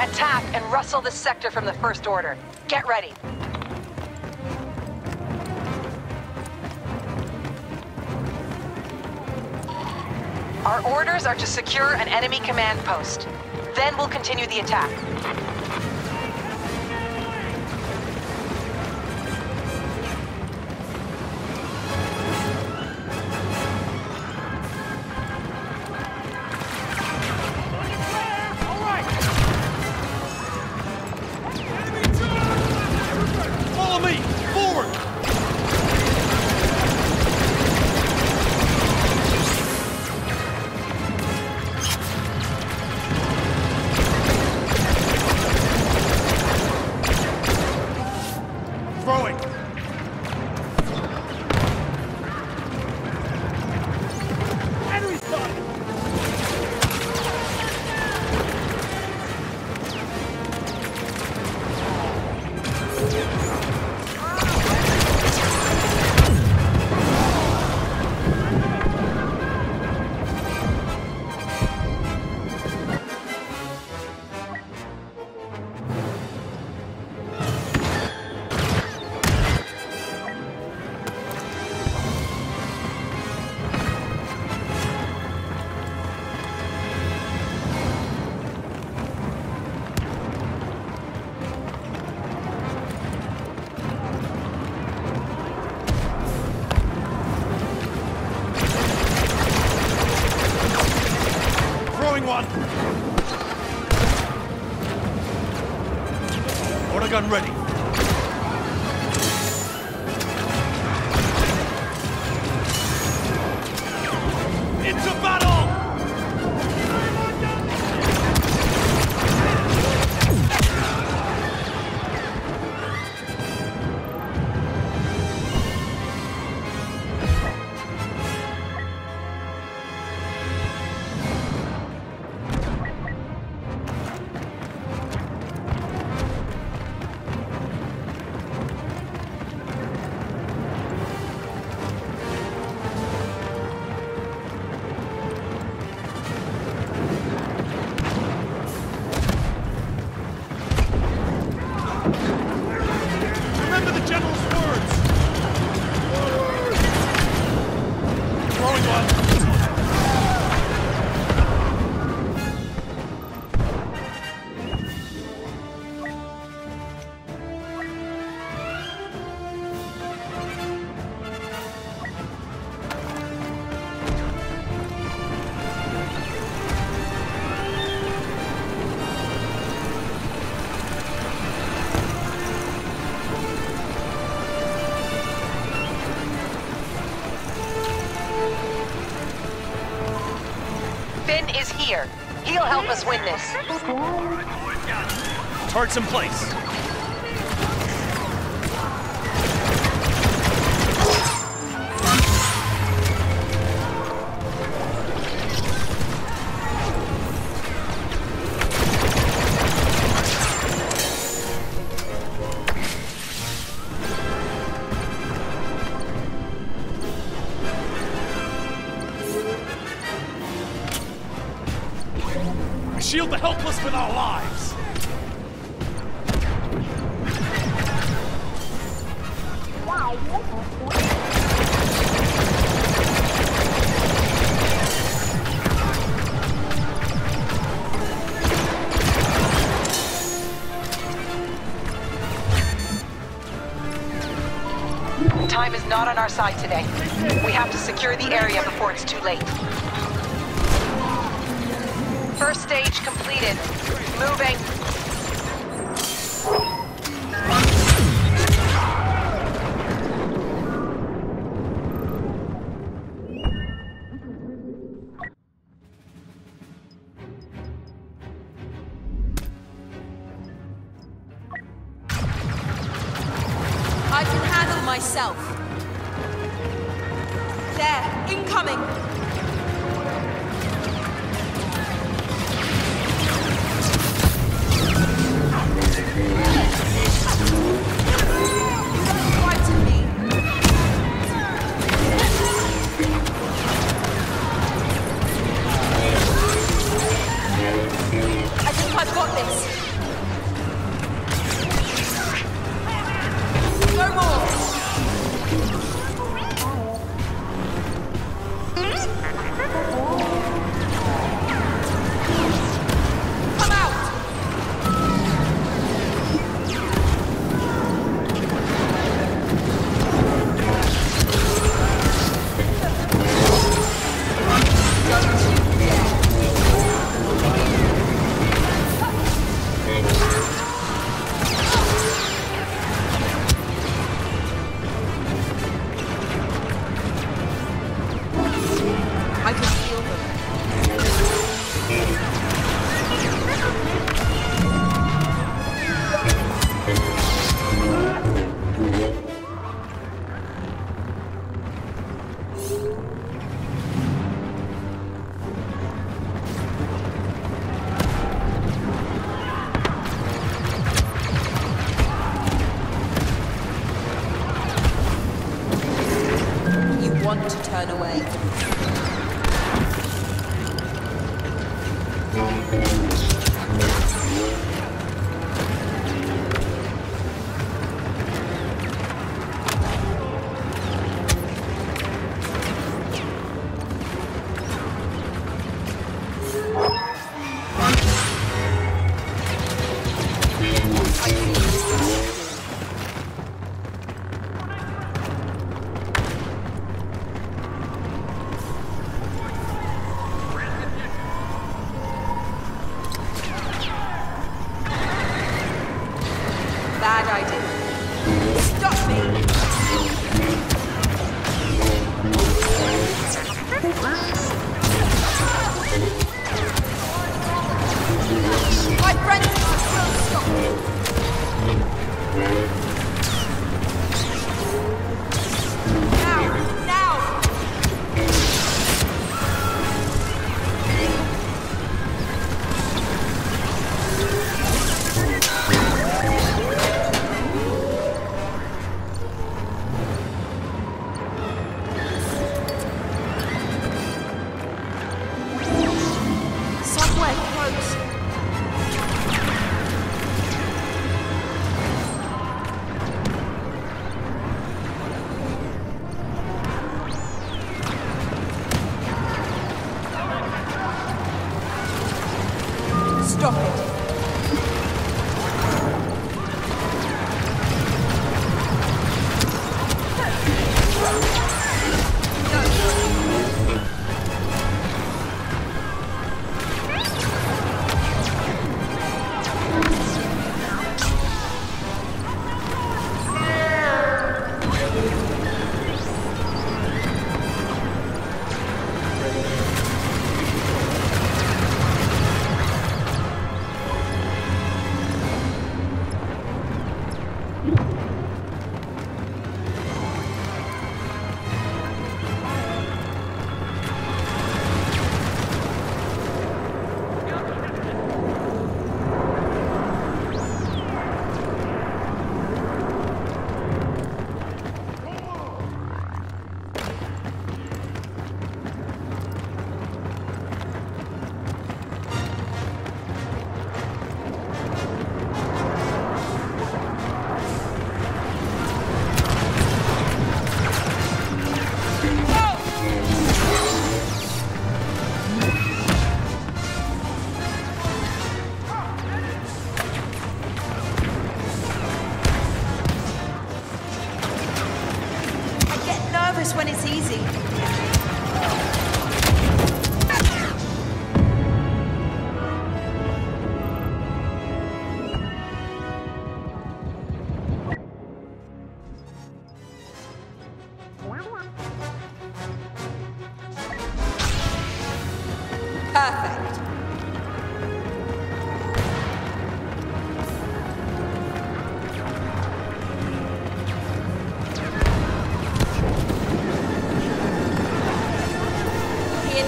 Attack and rustle the sector from the First Order. Get ready. Our orders are to secure an enemy command post. Then we'll continue the attack. Throwing one! Order gun ready. Finn is here. He'll help us win this. Turrets in place. Shield the helpless with our lives. Time is not on our side today. We have to secure the area before it's too late. First stage completed. Moving. Stop it.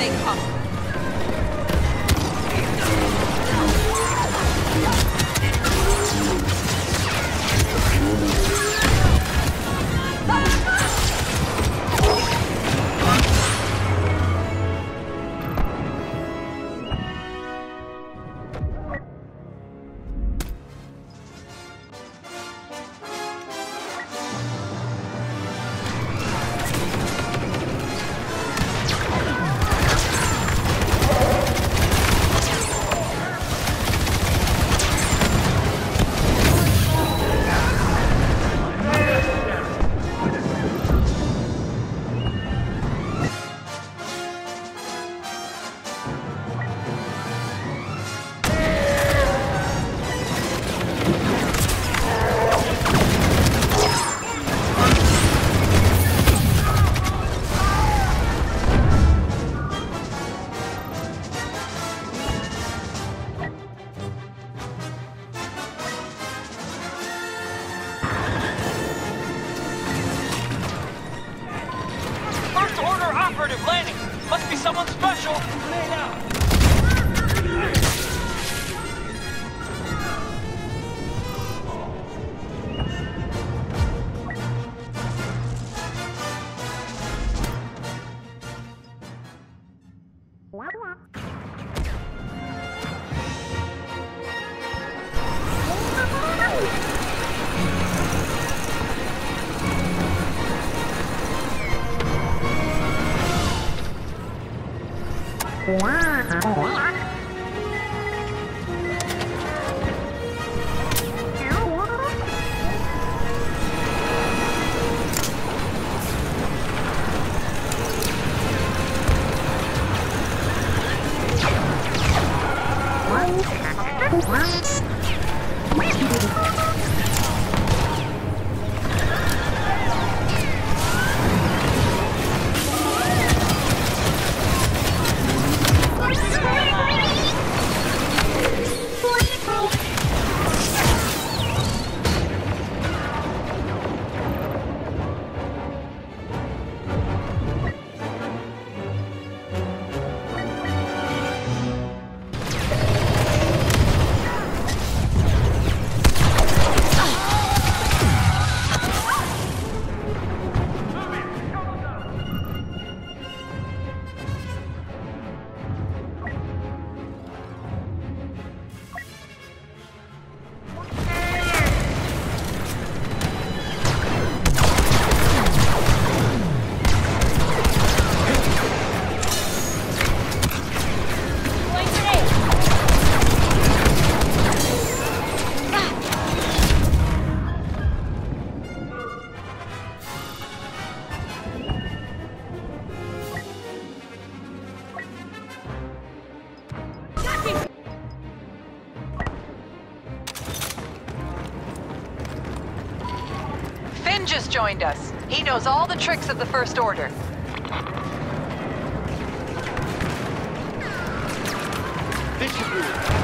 They come. Wow. Deploying knows all the tricks of the First Order. This should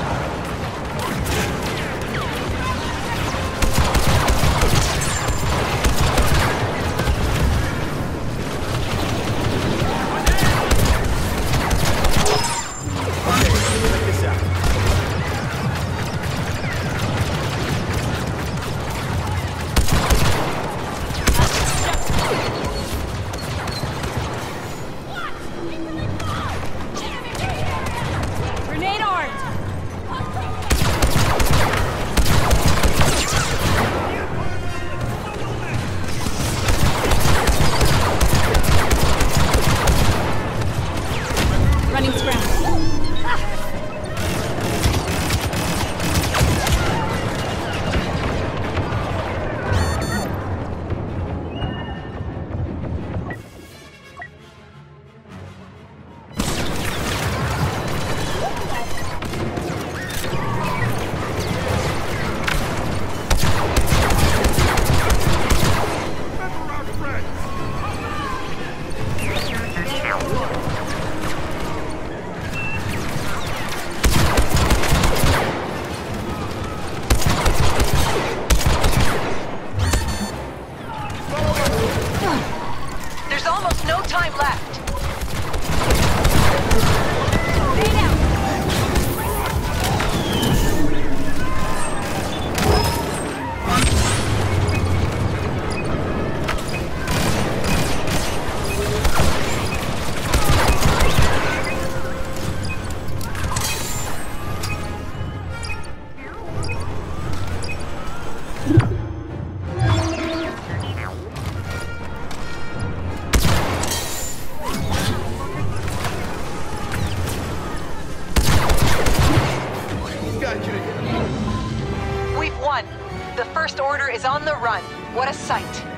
is on the run. What a sight.